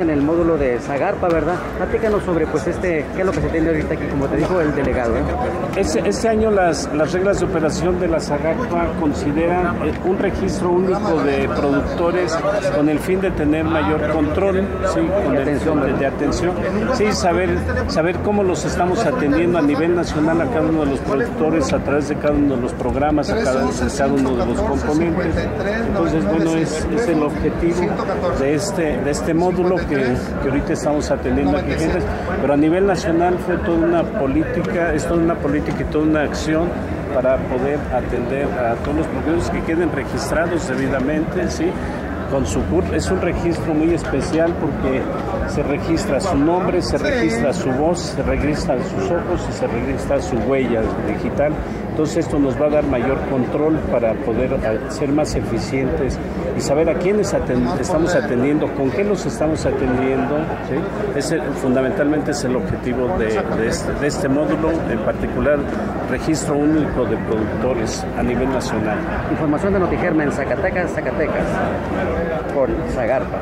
en el módulo de Zagarpa, ¿verdad? Platícanos sobre pues este, qué es lo que se tiene ahorita aquí, como te dijo el delegado. ¿eh? Este, este año las, las reglas de operación de la Zagarpa consideran eh, un registro único de productores con el fin de tener mayor control, sí, con De el- atención, de atención, sí, saber, saber cómo los estamos atendiendo a nivel nacional a cada uno de los productores a través de cada uno de los programas, a cada, a cada uno de los componentes. Entonces, bueno, es, es el objetivo de este, de este módulo que, ahorita estamos atendiendo aquí, pero a nivel nacional fue toda una política, es toda una política y toda una acción para poder atender a todos los productores que queden registrados debidamente, ¿sí? con su CUR. Es un registro muy especial porque se registra su nombre, se registra su voz, se registran sus ojos y se registra su huella digital. Entonces esto nos va a dar mayor control para poder ser más eficientes y saber a quiénes estamos atendiendo, con qué los estamos atendiendo. ¿sí? Fundamentalmente es el objetivo este, de este módulo, en particular registro único de productores a nivel nacional. Información de Notigermen, Zacatecas, Zacatecas, por Zagarpa.